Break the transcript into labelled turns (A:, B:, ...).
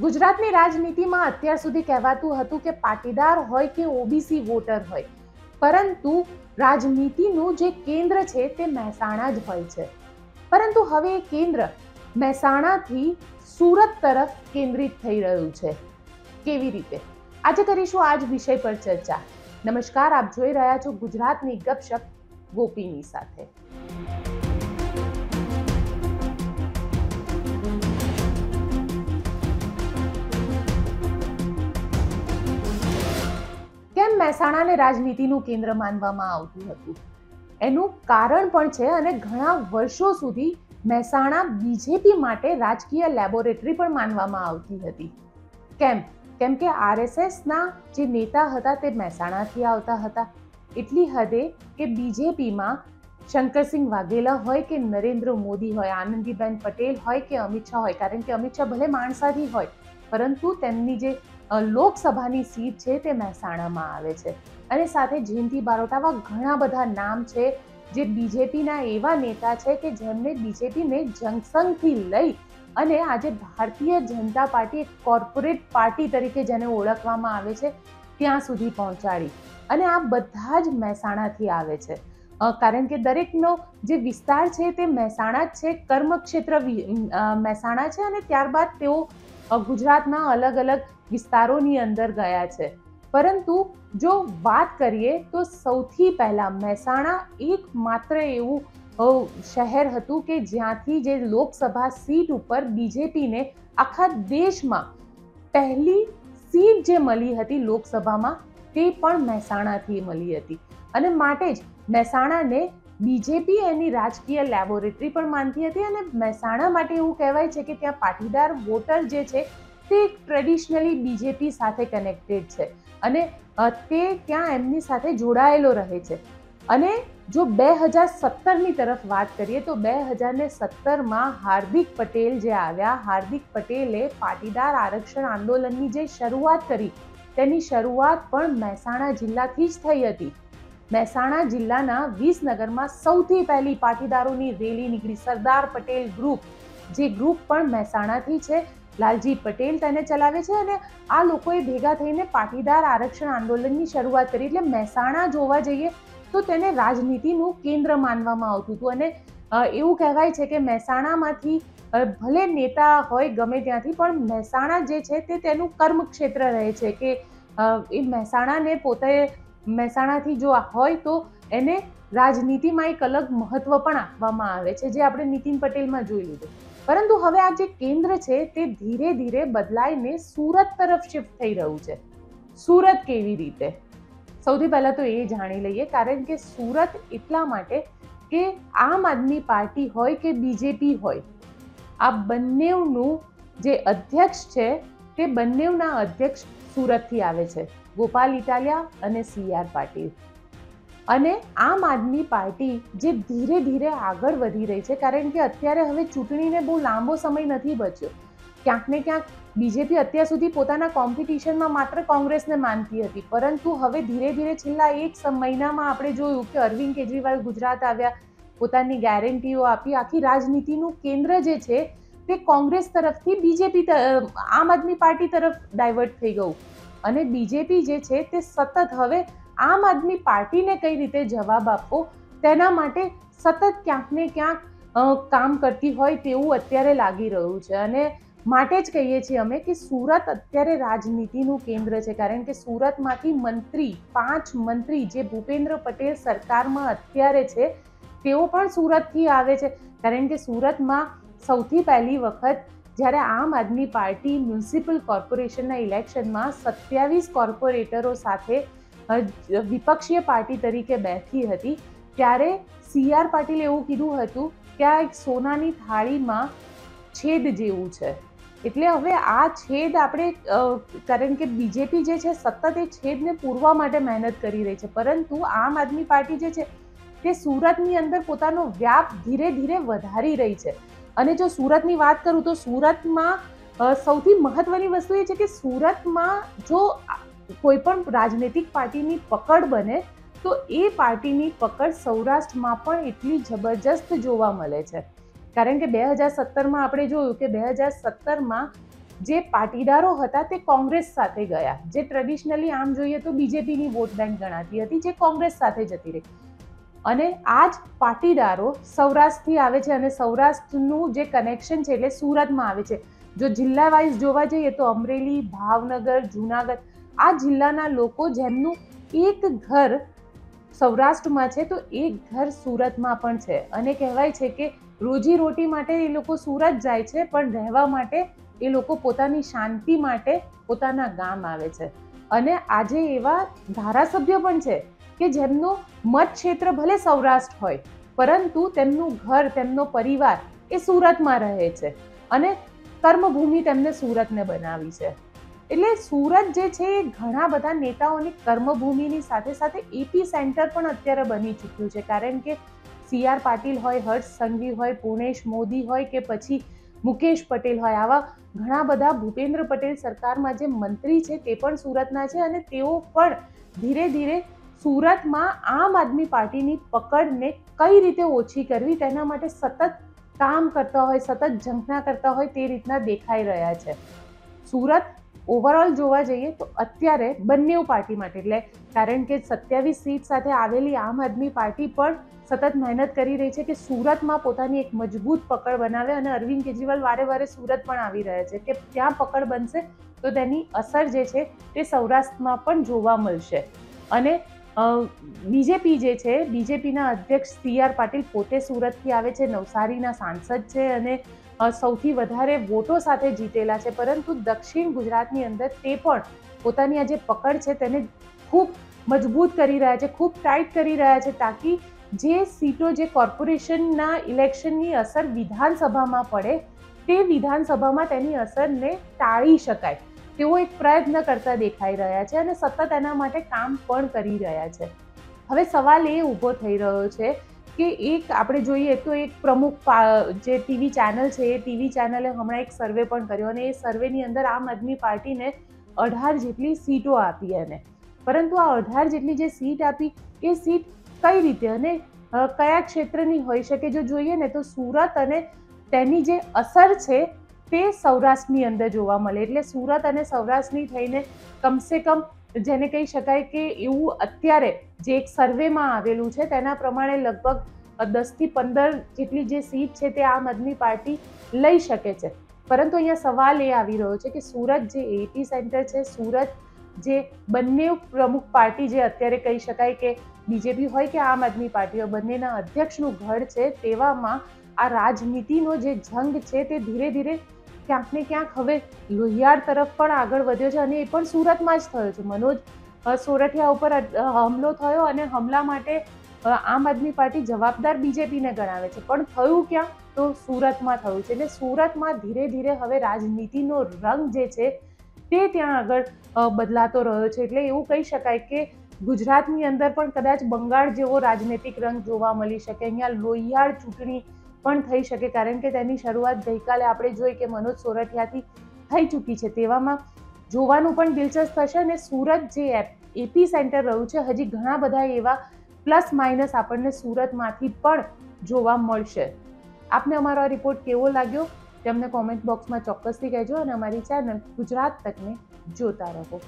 A: ગુજરાતની રાજનીતિમાં અત્યાર સુધી કહેવાતું હતું કે પાટીદાર હોય કે ઓબીસી વોટર હોય. પરંતુ રાજનીતિનું જે કેન્દ્ર છે તે મહેસાણા જ હોય છે. પરંતુ હવે એ કેન્દ્ર મહેસાણાથી સુરત તરફ કેન્દ્રિત થઈ રહ્યું છે. કેવી રીતે? આજે કરીશું આ જ વિષય પર ચર્ચા. નમસ્કાર, આપ જોઈ રહ્યા છો ગુજરાતની ગપશપ ગોપીની સાથે. મહેસાણાને રાજનીતિનું કેન્દ્ર માનવામાં આવતું હતું. એનું કારણ પણ છે અને ઘણા વર્ષો સુધી મહેસાણા બીજેપી માટે રાજકીય લેબોરેટરી પણ માનવામાં આવતી હતી. કેમ? કેમ કે આરએસએસના જે નેતા હતા તે મહેસાણાથી આવતા હતા. એટલી હદે કે બીજેપીમાં શંકરસિંહ વાઘેલા હોય કે નરેન્દ્ર મોદી હોય, આનંદીબેન પટેલ હોય કે અમિત શાહ હોય, કારણ કે અમિત શાહ ભલે માણસાથી હોય, પરંતુ તેમની જે લોકસભાની સીટ છે તે મહેસાણામાં આવે છે. અને સાથે જયંતિ બારોટાવા ઘણા બધા નામ છે જે બીજેપીના એવા નેતા છે કે જેમને બીજેપીને જંગસંગથી લઈ અને આજે ભારતીય જનતા પાર્ટી એક કોર્પોરેટ પાર્ટી તરીકે જેને ઓળખવામાં આવે છે ત્યાં સુધી પહોંચાડી. અને આ બધા જ મહેસાણાથી આવે છે. કારણ કે દરેકનો જે વિસ્તાર છે તે મહેસાણા જ છે, કર્મક્ષેત્ર મહેસાણા છે અને ત્યારબાદ તેઓ ગુજરાતના અલગ અલગ વિસ્તારોની અંદર ગયા છે. પરંતુ જો વાત કરીએ તો સૌથી પહેલાં મહેસાણા એક માત્ર એવું શહેર હતું કે જ્યાંથી જે લોકસભા સીટ ઉપર બીજેપીને આખા દેશમાં પહેલી સીટ જે મળી હતી લોકસભામાં તે પણ મહેસાણાથી મળી હતી. અને માટે જ મહેસાણાને બીજેપી એની રાજકીય લેબોરેટરી પણ માનતી હતી અને મહેસાણા માટે એવું કહેવાય છે કે ત્યાં પાટીદાર વોટર જે છે તે ટ્રેડિશનલી બીજેપી સાથે કનેક્ટેડ છે. અને તે ત્યાં એમની સાથે જોડાયેલો રહે છે. અને જો બે હજાર સત્તરની તરફ વાત કરીએ તો બે હજાર ને સત્તરમાં હાર્દિક પટેલ જે આવ્યા, હાર્દિક પટેલે પાટીદાર આરક્ષણ આંદોલનની જે શરૂઆત કરી, તેની શરૂઆત પણ મહેસાણા જિલ્લાથી જ થઈ હતી. મહેસાણા જિલ્લાના વિસનગરમાં સૌથી પહેલી પાટીદારોની રેલી નીકળી. સરદાર પટેલ ગ્રુપ જે ગ્રુપ પણ મહેસાણાથી છે. લાલજી પટેલ તેને ચલાવે છે અને આ લોકોએ ભેગા થઈને પાટીદાર આરક્ષણ આંદોલનની શરૂઆત કરી. એટલે મહેસાણા જોવા જઈએ તો તેને રાજનીતિનું કેન્દ્ર માનવામાં આવતું હતું. અને એવું કહેવાય છે કે મહેસાણામાંથી ભલે નેતા હોય ગમે ત્યાંથી, પણ મહેસાણા જે છે તે તેનું કર્મક્ષેત્ર રહે છે કે એ મહેસાણાને પોતે મહેસાણાથી જો હોય તો એને રાજનીતિમાં એક અલગ મહત્વ પણ આપવામાં આવે છે, જે આપણે નીતિન પટેલમાં જોઈ લીધું. પરંતુ હવે આ જે કેન્દ્ર છે, તે ધીરે ધીરે બદલાઈને સુરત તરફ શિફ્ટ થઈ રહ્યું છે. સુરત કેવી રીતે? સૌથી પહેલાં તો એ જાણી લઈએ, કારણ કે સુરત એટલા માટે કે આમ આદમી પાર્ટી હોય કે બીજેપી હોય, આ બંનેનું જે અધ્યક્ષ છે, તે બંનેના અધ્યક્ષ સુરતથી આવે છે. ગોપાલ ઇટાલિયા અને સી આર પાટીલ. અને આમ આદમી પાર્ટી જે ધીરે ધીરે આગળ વધી રહી છે, કારણ કે અત્યારે હવે ચૂંટણીને બહુ લાંબો સમય નથી બચ્યો. ક્યાંક ને ક્યાંક બીજેપી અત્યાર સુધી પોતાના કોમ્પિટિશનમાં માત્ર કોંગ્રેસને માનતી હતી, પરંતુ હવે ધીરે ધીરે છેલ્લા એક મહિનામાં આપણે જોયું કે અરવિંદ કેજરીવાલ ગુજરાત આવ્યા, પોતાની ગેરંટીઓ આપી, આખી રાજનીતિનું કેન્દ્ર જે છે તે કોંગ્રેસ તરફથી બીજેપી આમ આદમી પાર્ટી તરફ ડાયવર્ટ થઈ ગયું. અને બીજેપી જે છે તે સતત હવે આમ આદમી પાર્ટીને કઈ રીતે જવાબ આપવો, તેના માટે સતત ક્યાંક ને ક્યાંક કામ કરતી હોય તેવું અત્યારે લાગી રહ્યું છે. અને માટે જ કહીએ છીએ અમે કે સુરત અત્યારે રાજનીતિનું કેન્દ્ર છે, કારણ કે સુરતમાંથી મંત્રી, પાંચ મંત્રી જે ભૂપેન્દ્ર પટેલ સરકારમાં અત્યારે છે, તેઓ પણ સુરતથી આવે છે. કારણ કે સુરતમાં સૌથી પહેલી વખત જ્યારે આમ આદમી પાર્ટી મ્યુનિસિપલ કોર્પોરેશનના ઇલેક્શનમાં સત્યાવીસ કોર્પોરેટરો સાથે વિપક્ષીય પાર્ટી તરીકે બેઠી હતી, ત્યારે સી આર પાટીલે એવું કીધું હતું કે આ એક સોનાની થાળીમાં છેદ જેવું છે. એટલે હવે આ છેદ આપણે કારણ કે બીજેપી જે છે સતત એ છેદને પૂરવા માટે મહેનત કરી રહી છે. પરંતુ આમ આદમી પાર્ટી જે છે તે સુરતની અંદર પોતાનો વ્યાપ ધીરે ધીરે વધારી રહી છે. અને જો સુરતની વાત કરું તો સુરતમાં સૌથી મહત્વની વસ્તુ એ છે કે સુરતમાં જો કોઈ પણ રાજનૈતિક પાર્ટીની પકડ બને, તો એ પાર્ટીની પકડ સૌરાષ્ટ્રમાં પણ એટલી જબરજસ્ત જોવા મળે છે. કારણ કે બે હજાર સત્તરમાં આપણે જોયું કે બે હજાર સત્તરમાં જે પાટીદારો હતા તે કોંગ્રેસ સાથે ગયા. જે ટ્રેડિશનલી આમ જોઈએ તો બીજેપીની વોટ બેંક ગણાતી હતી, જે કોંગ્રેસ સાથે જતી રહી. અને આ જ પાટીદારો સૌરાષ્ટ્રથી આવે છે અને સૌરાષ્ટ્રનું જે કનેક્શન છે એટલે સુરતમાં આવે છે. જો જિલ્લા વાઇઝ જોવા જઈએ તો અમરેલી, ભાવનગર, જુનાગઢ, આ જિલ્લાના લોકો જેમનું એક ઘર સૌરાષ્ટ્રમાં છે તો એક ઘર સુરતમાં પણ છે. અને કહેવાય છે કે રોજી રોટી માટે એ લોકો સુરત જાય છે, પણ રહેવા માટે એ લોકો પોતાની શાંતિ માટે પોતાના ગામ આવે છે. અને આજે એવા ધારાસભ્ય પણ છે કે જેમનું મત ક્ષેત્ર ભલે સૌરાષ્ટ્ર હોય, પરંતુ તેમનું ઘર, તેમનો પરિવાર એ સુરતમાં રહે છે અને કર્મભૂમિ તેમને સુરતને બનાવી છે. એટલે સુરત જે છે એ ઘણા બધા નેતાઓની કર્મભૂમિની સાથે સાથે એપી સેન્ટર પણ અત્યારે બની ચૂક્યું છે. કારણ કે સી આર પાટીલ હોય, હર્ષ સંઘવી હોય પૂર્ણેશ મોદી હોય કે પછી મુકેશ પટેલ હોય, આવા ઘણા બધા ભૂપેન્દ્ર પટેલ સરકારમાં જે મંત્રી છે તે પણ સુરતના છે અને તેઓ પણ ધીરે ધીરે સુરતમાં આમ આદમી પાર્ટીની પકડને કઈ રીતે ઓછી કરવી, તેના માટે સતત કામ કરતા હોય, સતત ઝંખના કરતા હોય તે રીતના દેખાઈ રહ્યા છે. સુરત ઓવરઓલ જોવા જઈએ તો અત્યારે બંને પાર્ટી માટે, એટલે કારણ કે સત્યાવીસ સીટ સાથે આવેલી આમ આદમી પાર્ટી પણ સતત મહેનત કરી રહી છે કે સુરતમાં પોતાની એક મજબૂત પકડ બનાવે અને અરવિંદ કેજરીવાલ વારે વારે સુરત પણ આવી રહ્યા છે કે ત્યાં પકડ બનશે તો તેની અસર જે છે તે સૌરાષ્ટ્રમાં પણ જોવા મળશે. અને બીજેપી જે છે બીજેપીના અધ્યક્ષ સી આર પાટીલ પોતે સુરતથી આવે છે, નવસારીના સાંસદ છે અને સૌથી વધારે વોટો સાથે જીતેલા છે. પરંતુ દક્ષિણ ગુજરાતની અંદર તે પણ પોતાની આ જે પકડ છે તેને ખૂબ મજબૂત કરી રહ્યા છે, ખૂબ ટાઈટ કરી રહ્યા છે, તાકી જે સીટો જે કોર્પોરેશનના ઇલેક્શનની અસર વિધાનસભામાં પડે, તે વિધાનસભામાં તેની અસરને ટાળી શકાય. તેઓ એક પ્રયત્ન કરતા દેખાઈ રહ્યા છે અને સતત એના માટે કામ પણ કરી રહ્યા છે. હવે સવાલ એ ઊભો થઈ રહ્યો છે કે એક આપણે જોઈએ તો એક પ્રમુખ જે ટીવી ચેનલ છે, એ ટીવી ચેનલે હમણાં એક સર્વે પણ કર્યો અને એ સર્વેની અંદર આમ આદમી પાર્ટીને અઢાર જેટલી સીટો આપી એને. પરંતુ આ અઢાર જેટલી જે સીટ આપી, એ સીટ કઈ રીતે અને કયા ક્ષેત્રની હોઈ શકે? જો જોઈએ ને તો સુરત અને તેની જે અસર છે તે સૌરાષ્ટ્રની અંદર જોવા મળે. એટલે સુરત અને સૌરાષ્ટ્રની થઈને કમસે કમ જેને કહી શકાય કે એવું અત્યારે જે એક સર્વેમાં આવેલું છે, તેના પ્રમાણે લગભગ દસથી પંદર જેટલી જે સીટ છે તે આમ આદમી પાર્ટી લઈ શકે છે. પરંતુ અહીંયા સવાલ એ આવી રહ્યો છે કે સુરત જે એટી સેન્ટર છે, સુરત જે બંને પ્રમુખ પાર્ટી જે અત્યારે કહી શકાય કે બીજેપી હોય કે આમ આદમી પાર્ટી હોય, બંનેના અધ્યક્ષનું ઘર છે, તેવામાં આ રાજનીતિનો જે જંગ છે તે ધીરે ધીરે ક્યાંક ને ક્યાંક હવે લોહિયાળ તરફ પણ આગળ વધ્યો છે અને એ પણ સુરતમાં જ થયો છે. મનોજ સોરઠિયા ઉપર હમલો થયો અને હમલા માટે આમ આદમી પાર્ટી જવાબદાર બીજેપીને ગણાવે છે. પણ થયું ક્યાં? તો સુરતમાં થયું છે. એટલે સુરતમાં ધીરે ધીરે હવે રાજનીતિનો રંગ જે છે, તે ત્યાં આગળ બદલાતો રહ્યો છે. એટલે એવું કહી શકાય કે ગુજરાતની અંદર પણ કદાચ બંગાળ જેવો રાજનૈતિક રંગ જોવા મળી શકે. અહીંયા લોહિયાળ ચૂંટણી પણ થઈ શકે, કારણ કે તેની શરૂઆત ગઈકાલે આપણે જોઈ કે મનોજ સોરઠિયાથી થઈ ચૂકી છે. તેવામાં જોવાનું પણ દિલચસ્પ થશે અને સુરત જે એપ એપી સેન્ટર રહ્યું છે, હજી ઘણા બધા એવા પ્લસ માઇનસ આપણને સુરતમાંથી પણ જોવા મળશે. આપને અમારો રિપોર્ટ કેવો લાગ્યો? તે અમને કોમેન્ટ બોક્સમાં ચોક્કસથી કહેજો અને અમારી ચેનલ ગુજરાત તકને જોતા રહો.